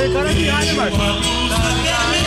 aí, cara de área,